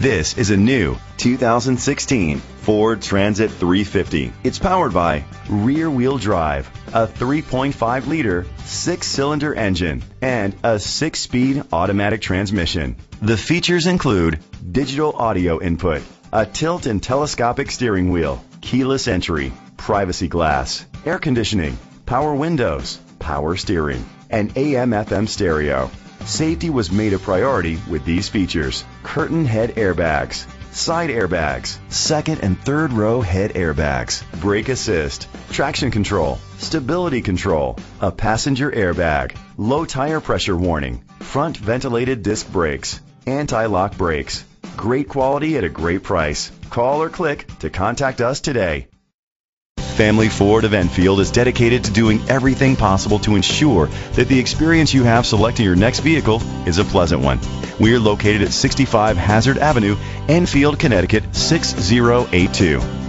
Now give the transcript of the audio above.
This is a new 2016 Ford Transit 350. It's powered by rear wheel drive, a 3.5 liter six cylinder engine, and a six speed automatic transmission. The features include digital audio input, a tilt and telescopic steering wheel, keyless entry, privacy glass, air conditioning, power windows, power steering, and AM FM stereo. Safety was made a priority with these features. Curtain head airbags, side airbags, second and third row head airbags, brake assist, traction control, stability control, a passenger airbag, low tire pressure warning, front ventilated disc brakes, anti-lock brakes. Great quality at a great price. Call or click to contact us today. Family Ford of Enfield is dedicated to doing everything possible to ensure that the experience you have selecting your next vehicle is a pleasant one. We are located at 65 Hazard Avenue, Enfield, Connecticut 6082.